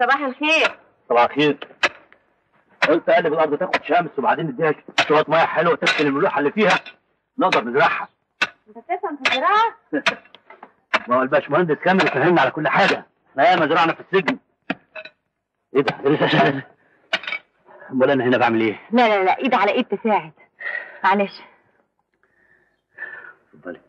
صباح الخير. صباح الخير. قلت اقلب الأرض تاخد شمس وبعدين نديها شوية ميه حلوة تسكن الملوحة اللي فيها. نقدر نزرعها. أنت بتفهم في الزراعة؟ ما هو الباشمهندس كامل فهمنا على كل حاجة. إحنا ياما زرعنا في السجن. إيه ده؟ شغال أمال أنا هنا بعمل إيه؟ لا لا لا ايد على إيد تساعد. معلش. بھلے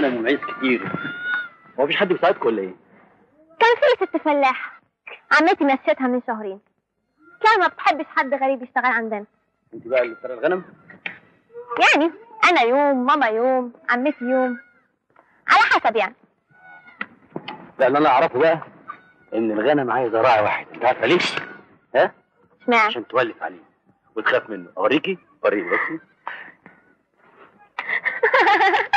غنم ومعيز كتير هو مفيش حد بيساعدكم ولا إيه؟ كان في ست فلاحة عمتي مشيتها من شهرين كان ما بتحبش حد غريب يشتغل عندنا أنت بقى اللي بترى الغنم؟ يعني أنا يوم ماما يوم عمتي يوم على حسب يعني لا اللي أنا أعرفه بقى إن الغنم عايزة راعي واحد أنت عارفة ليه؟ ها؟ اشمعنى عشان تولف عليه وتخاف منه أوريكي؟ وريني بصي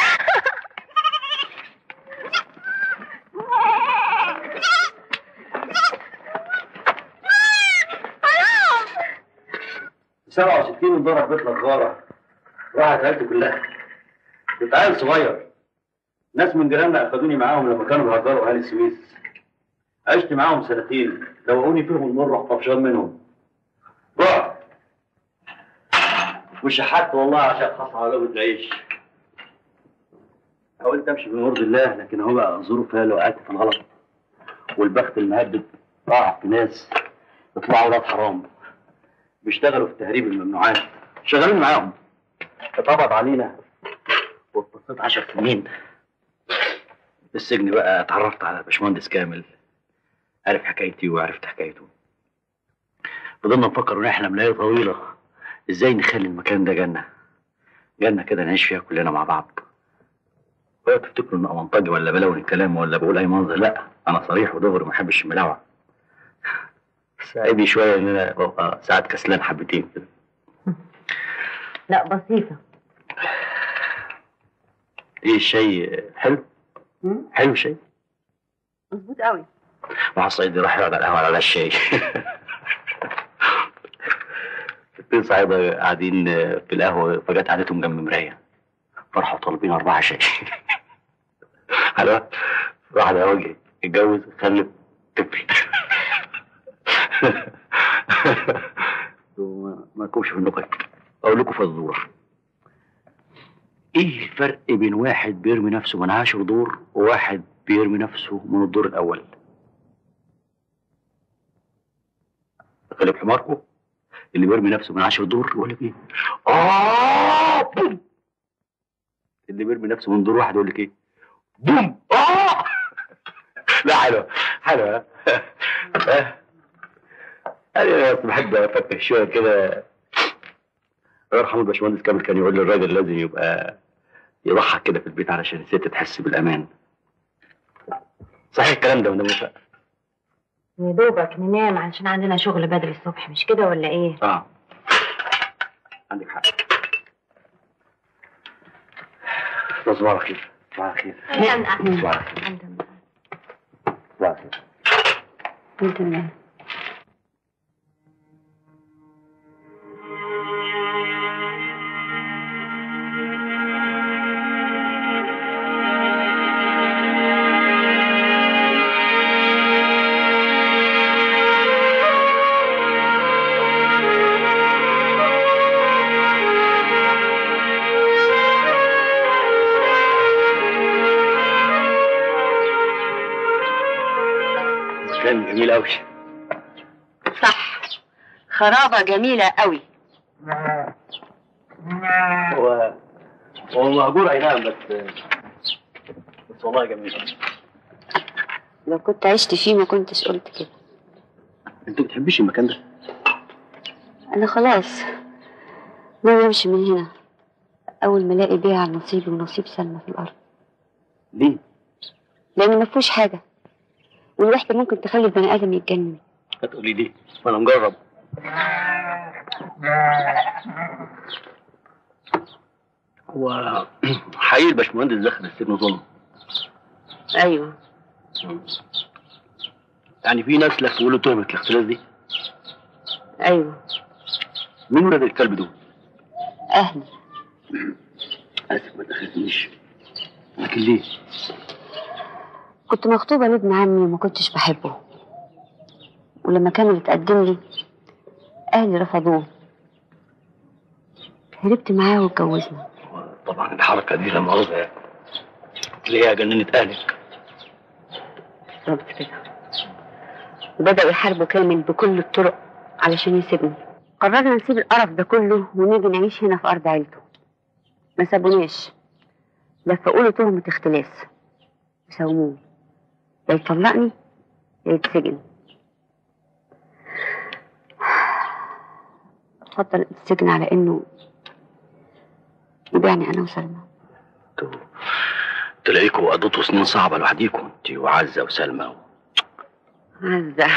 سبعة وستين انضرب بيت الغارة راحت عيلتي كلها. كنت عيل صغير. ناس من جيراننا أخدوني معاهم لما كانوا بيهجروا أهل السويس. عشت معاهم سنتين. دوقوني فيهم المر رحت طفشان منهم. رعب وشحت والله عشان خاص على لقمة العيش. حاولت أمشي بمرض الله لكن هو بقى ظروف هي اللي وقعت في الغلط. والبخت المهبب راح في ناس. يطلعوا ولاد حرام. بيشتغلوا في تهريب الممنوعات. شغالين معاهم. اتقبض علينا. واتصلت عشر سنين. في السجن بقى اتعرفت على باشمهندس كامل. عرف حكايتي وعرفت حكايته. فضلنا نفكر ونحلم ليالي طويلة. إزاي نخلي المكان ده جنة؟ جنة كده نعيش فيها كلنا مع بعض. ولا تفتكروا ان منطقي ولا بلون الكلام ولا بقول أي منظر؟ لا أنا صريح ودغري ما بحبش الملاوع بس عيبي شوية إن أنا ببقى ساعات كسلان حبتين كده. لا بسيطة. إيه الشاي؟ حلو؟ حلو الشاي مظبوط قوي واحد صعيدي راح يقعد على القهوة على الشاي اتنين صعيدة قاعدين في القهوة فجأة قعدتهم جنب مراية. فراحوا طالبين أربعة شاي. حلوة واحد يا وجهي اتجوز خلف طفل. ما كوش في النكت أقول لكم فزورة إيه الفرق بين واحد بيرمي نفسه من عاشر دور وواحد بيرمي نفسه من الدور الأول؟ غلب حماركم اللي بيرمي نفسه من عشر دور يقول لك إيه؟ آه بوم اللي بيرمي نفسه من دور واحد يقول لك إيه؟ بوم آه لا حلوة حلوة ها؟ أنا بس بحب أفكر شوية كده. الله يرحمه الباشمهندس كامل كان يقول للراجل لازم يبقى يضحك كده في البيت علشان الست تحس بالأمان. صحيح الكلام ده ولا مش يا دوبك ننام علشان عندنا شغل بدري الصبح مش كده ولا إيه؟ آه. عندك حق. صباح الخير صباح الخير نعم أهلا. صباح الخير الحمد لله. صباح الخير الحمد لله كان جميل قوي صح. خرابة جميلة قوي هو هو مهجور أي نعم بس بس والله جميل. لو كنت عشت فيه ما كنتش قلت كده. أنت بتحبيش المكان ده؟ أنا خلاص. ناوي امشي من هنا. أول ما ألاقي بيع نصيبي ونصيب سلمى في الأرض. ليه؟ لأن ما فيهوش حاجة. والوحدة ممكن تخلي البني آدم يتجنن. هتقولي ما أنا مجرب. هو حقيقي الباشمهندس دخل السجن ظلم أيوه. يعني في ناس لك تقولوا تهمة الاختلاس دي؟ أيوه. مين ولاد الكلب دول؟ أهلي. أسف ما دخلتنيش لكن ليه؟ كنت مخطوبة لابن عمي وما كنتش بحبه. ولما كان يتقدم لي أهلي رفضوه. هربت معاه واتجوزنا. طبعا الحركة دي لما مؤاخذة. تلاقيها جننت أهلك؟ بالظبط كده وبدأوا يحاربوا كامل بكل الطرق علشان يسيبني. قررنا نسيب القرف ده كله ونيجي نعيش هنا في أرض عيلته. ما سابوناش. لفقوا له تهمة اختلاس. وساوموه يا يطلقني يا يتسجن. اتفضل السجن على إنه يبيعني أنا وسلمى. أنتوا تلاقيكوا قضيتوا سنين صعبة لوحديكوا انت وعزة وسلمى عزة.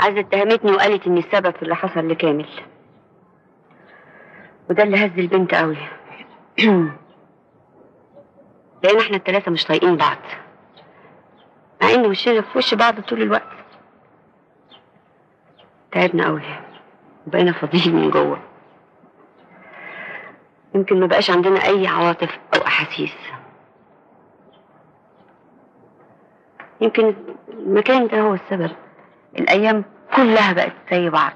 عزة اتهمتني وقالت اني السبب في اللي حصل لكامل. وده اللي هز البنت قوي. لأن إحنا التلاتة مش طايقين بعض. مع ان وشنا في وش بعض طول الوقت. تعبنا قوي وبقينا فاضيين من جوه. يمكن ما بقاش عندنا أي عواطف أو أحاسيس. يمكن المكان ده هو السبب. الأيام كلها بقت زي بعض.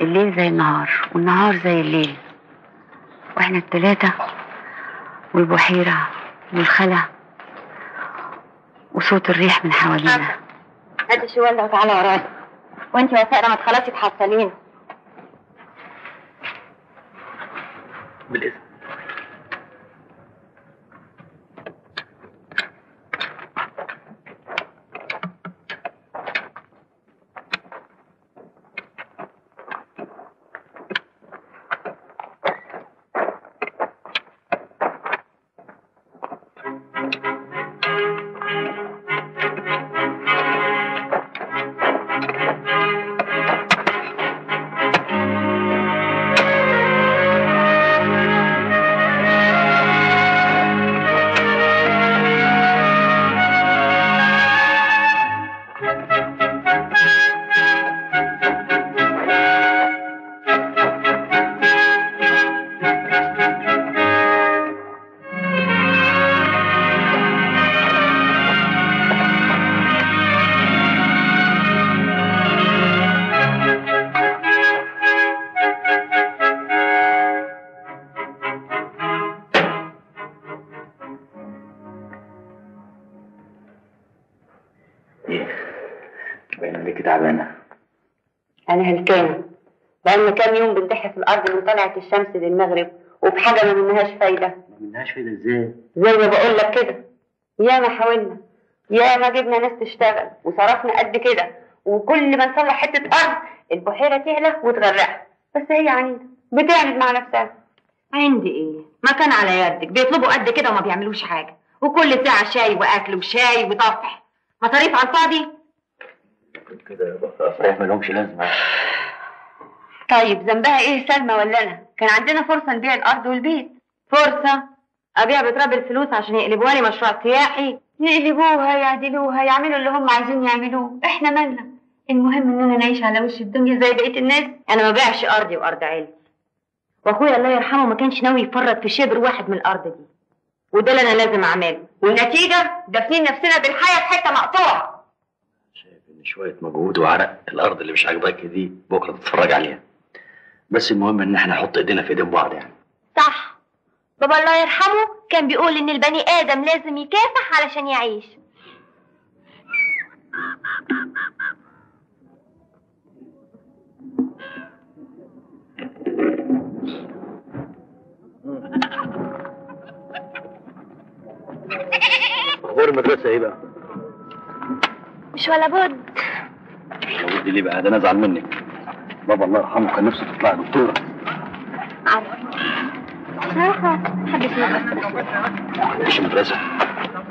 الليل زي النهار والنهار زي الليل. وإحنا التلاتة والبحيرة والخلا وصوت الريح من حوالينا. هاتي شوال وتعالى ورايا وانت وفاء لما تخلصي تحصلين. بالإذن. أنا هلكانة بقالنا كام يوم بنتحي في الأرض من طلعت الشمس للمغرب وبحاجة ما منهاش فايدة. ما منهاش فايدة إزاي؟ زي ما بقول لك كده. يا ما حاولنا يا ما جبنا ناس تشتغل وصرفنا قد كده. وكل ما نصلح حتة أرض البحيرة تهلك وتغرقها. بس هي عنيدة بتعند مع نفسها. عندي إيه؟ ما كان على يدك. بيطلبوا قد كده وما بيعملوش حاجة. وكل ساعة شاي وأكل وشاي وطفح. مصاريف على الفاضي كده. صحيح ما لهمش لازمة. طيب ذنبها إيه سلمى ولا أنا؟ كان عندنا فرصة نبيع الأرض والبيت. فرصة؟ أبيع بتراب الفلوس عشان يقلبوها لي مشروع سياحي؟ يقلبوها يعدلوها يعملوا اللي هم عايزين يعملوه. إحنا مالنا؟ المهم إننا نعيش على وش الدنيا زي بقية الناس. أنا ما بيعش أرضي وأرض عيلتي. وأخويا الله يرحمه ما كانش ناوي يفرط في شبر واحد من الأرض دي. وده اللي أنا لازم أعمله. والنتيجة؟ دافنين نفسنا بالحياة في شايف ان شوية مجهود وعرق الأرض اللي مش عاجباك دي بكرة تتفرج عليها. بس المهم إن إحنا نحط إيدينا في إيدين بعض يعني. صح. بابا الله يرحمه كان بيقول إن البني آدم لازم يكافح علشان يعيش. غور المدرسة إيه بقى؟ مش ولا بد. لو ودي ليه بقى؟ ده أنا ازعل منك. بابا الله يرحمه كان نفسه تطلع دكتورة. عارف صراحة محبش مش المدرسة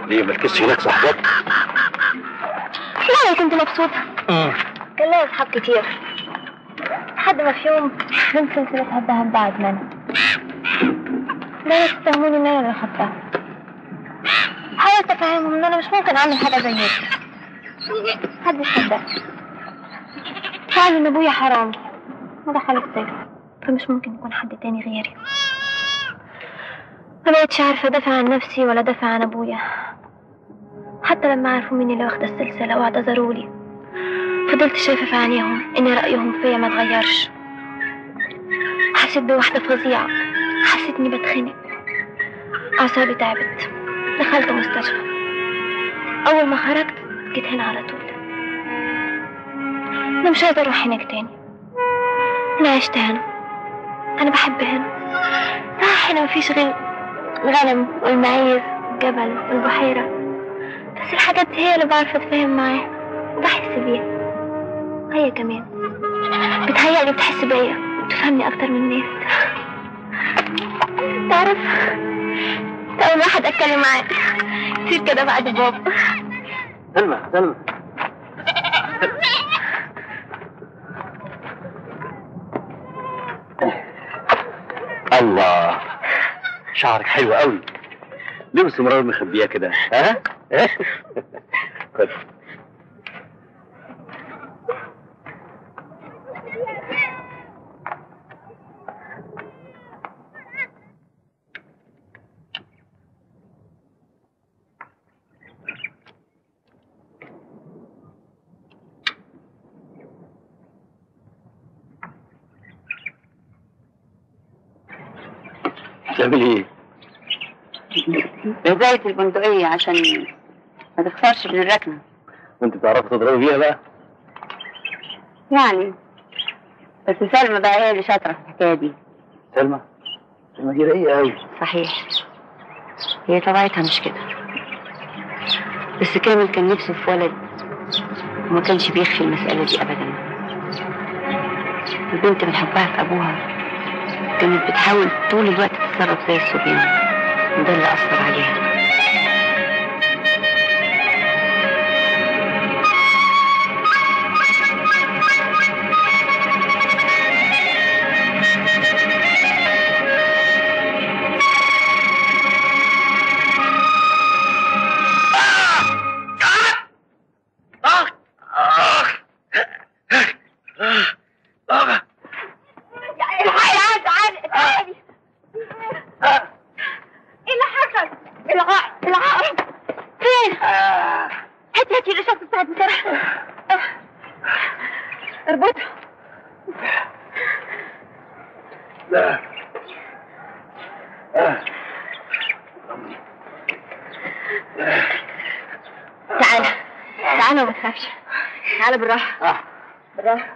ليه ما تكسش هناك صاحبات لا كنت مبسوطة. كان ليا أصحاب كتير. لحد ما في يوم بنت سلسلة الذهب بعد منها بدأت تتهموني إن أنا اللي خدتها. حاولت أفهمهم إن أنا مش ممكن أعمل حاجة زي كده محدش صدق قالوا إن أبويا حرام. ودخل السجن. فمش ممكن يكون حد تاني غيري. ما بقتش عارفة أدافع عن نفسي ولا أدافع عن أبويا. حتى لما عرفوا مني اللي واخدة السلسلة واعتذروا لي فضلت شايفة في عينيهم إن رأيهم فيا ما اتغيرش. حسيت بوحدة فظيعة. حسيت إني بتخنق. أعصابي تعبت. دخلت مستشفى. أول ما خرجت جيت هنا على طول. أنا مش عايزة أروح هناك تاني. أنا عشت هنا أنا بحب هنا صح هنا مفيش غير الغنم والمعيز والجبل والبحيرة. بس الحاجات دي هي اللي بعرف أتفاهم معاها وبحس بيها. هي كمان. بتهيألي بتحس بيا وتفهمني أكتر من الناس. تعرف أول واحد أتكلم معاه كتير كده بعد بابا. سلمى سلمى. الله. شعرك حلو قوي. ليه باستمرار مخبياه كده. ها؟ خد. بتعملي إيه؟ بداية البندقية عشان ما تخسرش من الركنة؟ وانت بتعرفي تضربي بيها بقى؟ يعني. بس سلمى بقى هي اللي شاطرة في الحكاية دي. سلمى؟ سلمى دي رقيقة قوي صحيح. هي طبيعتها مش كده. بس كامل كان نفسه في ولد وما كانش بيخفي المسألة دي أبدا. البنت من حبها في أبوها. كانت بتحاول طول الوقت تتصرف زي الصبيان. وده اللي أثر عليها. اربطه لا. تعالى تعالى وما تخافش. تعالى بالراحة. آه. بالراحة.